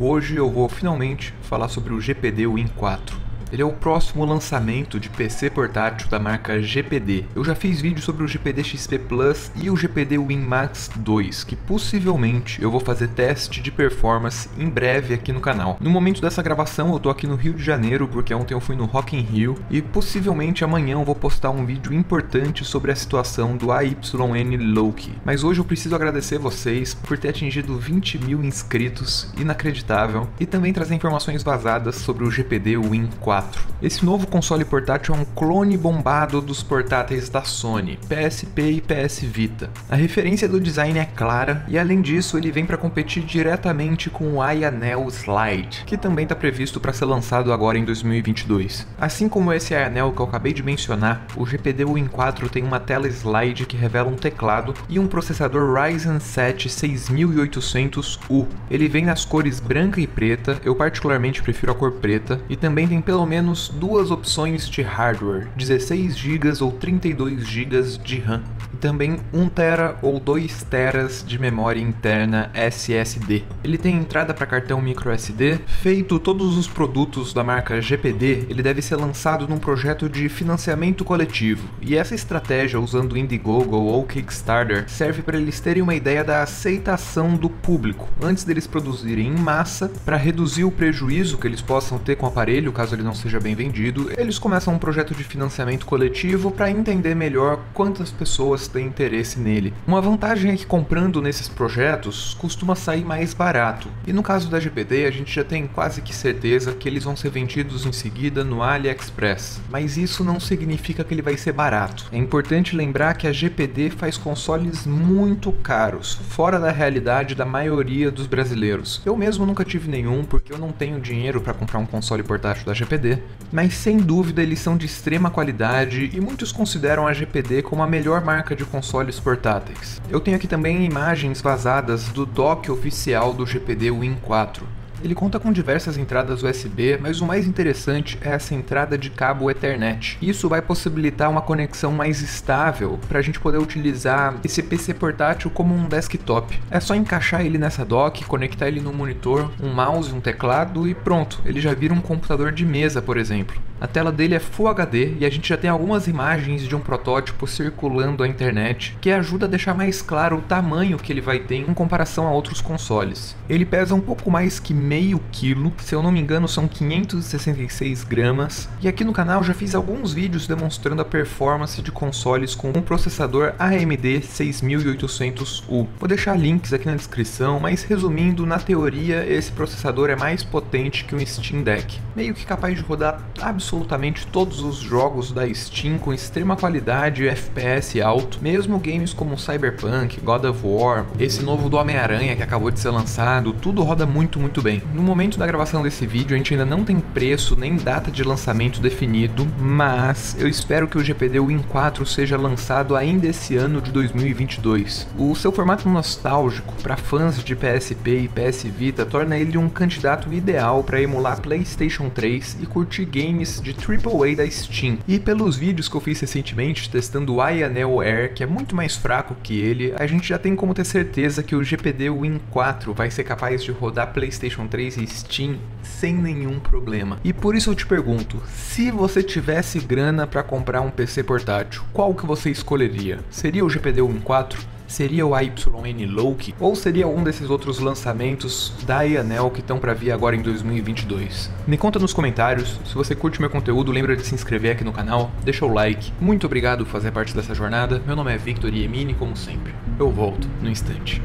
Hoje eu vou finalmente falar sobre o GPD Win 4. Ele é o próximo lançamento de PC portátil da marca GPD. Eu já fiz vídeo sobre o GPD XP Plus e o GPD Win Max 2, que possivelmente eu vou fazer teste de performance em breve aqui no canal. No momento dessa gravação eu tô aqui no Rio de Janeiro, porque ontem eu fui no Rock in Rio, e possivelmente amanhã eu vou postar um vídeo importante sobre a situação do AYN Loki. Mas hoje eu preciso agradecer vocês por ter atingido 20 mil inscritos, inacreditável, e também trazer informações vazadas sobre o GPD Win 4. 4. Esse novo console portátil é um clone bombado dos portáteis da Sony, PSP e PS Vita. A referência do design é clara e além disso ele vem para competir diretamente com o iAnel Slide, que também está previsto para ser lançado agora em 2022. Assim como esse iAnel que eu acabei de mencionar, o GPD Win 4 tem uma tela slide que revela um teclado e um processador Ryzen 7 6800U. Ele vem nas cores branca e preta, eu particularmente prefiro a cor preta, e também tem pelo menos duas opções de hardware, 16 GB ou 32 GB de RAM, e também 1 TB ou 2 TB de memória interna SSD. Ele tem entrada para cartão microSD. Feito todos os produtos da marca GPD, ele deve ser lançado num projeto de financiamento coletivo, e essa estratégia usando Indiegogo ou Kickstarter serve para eles terem uma ideia da aceitação do público antes deles produzirem em massa para reduzir o prejuízo que eles possam ter com o aparelho caso ele não seja bem vendido, eles começam um projeto de financiamento coletivo para entender melhor quantas pessoas têm interesse nele. Uma vantagem é que comprando nesses projetos costuma sair mais barato, e no caso da GPD a gente já tem quase que certeza que eles vão ser vendidos em seguida no AliExpress, mas isso não significa que ele vai ser barato. É importante lembrar que a GPD faz consoles muito caros, fora da realidade da maioria dos brasileiros. Eu mesmo nunca tive nenhum porque eu não tenho dinheiro para comprar um console portátil da GPD, mas sem dúvida eles são de extrema qualidade e muitos consideram a GPD como a melhor marca de consoles portáteis. Eu tenho aqui também imagens vazadas do dock oficial do GPD Win 4. Ele conta com diversas entradas USB, mas o mais interessante é essa entrada de cabo Ethernet. Isso vai possibilitar uma conexão mais estável para a gente poder utilizar esse PC portátil como um desktop. É só encaixar ele nessa dock, conectar ele no monitor, um mouse, um teclado e pronto, ele já vira um computador de mesa, por exemplo. A tela dele é Full HD e a gente já tem algumas imagens de um protótipo circulando a internet que ajuda a deixar mais claro o tamanho que ele vai ter em comparação a outros consoles. Ele pesa um pouco mais que meio quilo, se eu não me engano são 566 gramas, e aqui no canal já fiz alguns vídeos demonstrando a performance de consoles com um processador AMD 6800U. Vou deixar links aqui na descrição, mas resumindo, na teoria esse processador é mais potente que um Steam Deck, meio que capaz de rodar absolutamente absolutamente todos os jogos da Steam com extrema qualidade e FPS alto, mesmo games como Cyberpunk, God of War, esse novo do Homem-Aranha que acabou de ser lançado, tudo roda muito, muito bem. No momento da gravação desse vídeo, a gente ainda não tem preço nem data de lançamento definido, mas eu espero que o GPD Win 4 seja lançado ainda esse ano de 2022. O seu formato nostálgico para fãs de PSP e PS Vita torna ele um candidato ideal para emular PlayStation 3 e curtir games de AAA da Steam. E pelos vídeos que eu fiz recentemente testando o Ionel Air, que é muito mais fraco que ele, a gente já tem como ter certeza que o GPD Win 4 vai ser capaz de rodar PlayStation 3 e Steam sem nenhum problema. E por isso eu te pergunto, se você tivesse grana para comprar um PC portátil, qual que você escolheria? Seria o GPD Win 4? Seria o AYN Loki? Ou seria algum desses outros lançamentos da Ianel que estão para vir agora em 2022? Me conta nos comentários. Se você curte meu conteúdo, lembra de se inscrever aqui no canal, deixa o like. Muito obrigado por fazer parte dessa jornada. Meu nome é Victor Iemini, como sempre. Eu volto no instante.